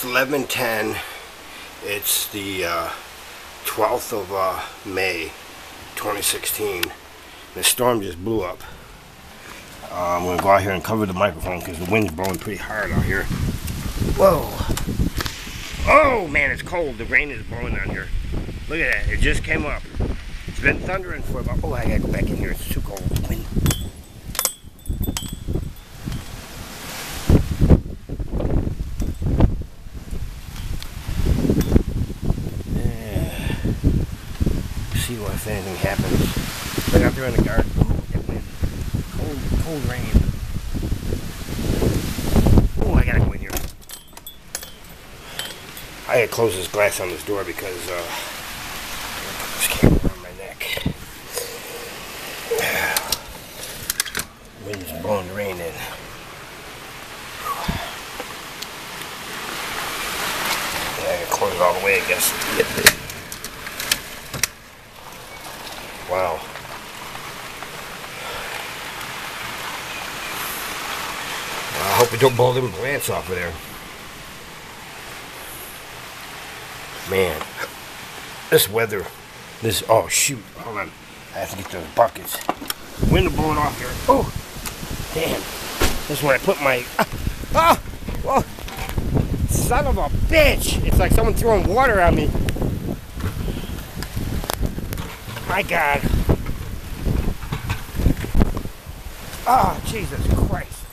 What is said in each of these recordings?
It's 11:10. It's the uh, 12th of uh, May, 2016. The storm just blew up. Uh, I'm gonna go out here and cover the microphone because the wind's blowing pretty hard out here. Whoa! Oh man, it's cold. The rain is blowing on here. Look at that. It just came up. It's been thundering for about. Oh, I gotta go back in here. It's too cold. Wind. Yeah. See what if anything happens. Right out there in the garden. Cold, cold rain. Oh, I gotta go in here. I gotta close this glass on this door because uh, this camera around my neck. Wind's blowing the rain in. Yeah, I gotta close it all the way, I guess. Wow. Well, I hope we don't blow them plants off of there. Man, this weather, this, oh shoot, hold on. I have to get those buckets. Wind blowing off here. Oh, damn. This is where I put my, ah, ah, oh, son of a bitch. It's like someone throwing water on me. My God. Oh, Jesus Christ.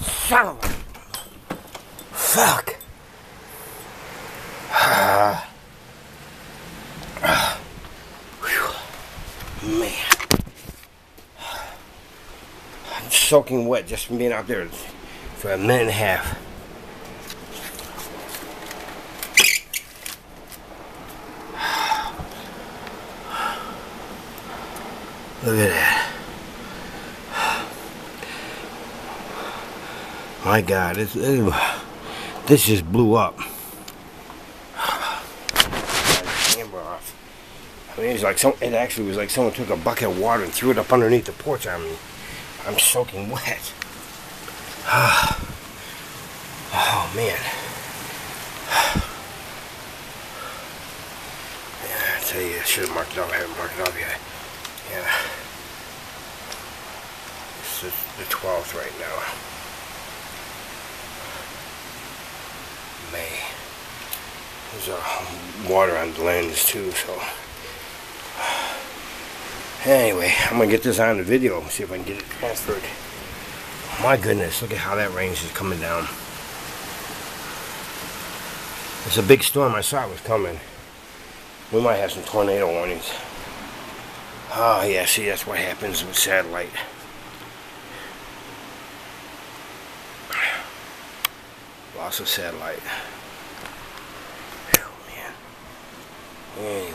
Son of a, fuck. Man. I'm soaking wet just from being out there for a minute and a half. Look at that. My God, this, this just blew up. camera off. I mean, it's like some. It actually was like someone took a bucket of water and threw it up underneath the porch on me. I'm soaking wet. oh man. Yeah, I tell you, I should have marked it off. I haven't marked it off yet. Yeah. This is the 12th right now. May. There's uh, water on the lens too, so. Anyway, I'm gonna get this on the video see if I can get it transferred. My goodness, look at how that rain is coming down. It's a big storm. I saw it was coming. We might have some tornado warnings. Oh yeah, see that's what happens with satellite. Loss of satellite. Oh man. Anyway.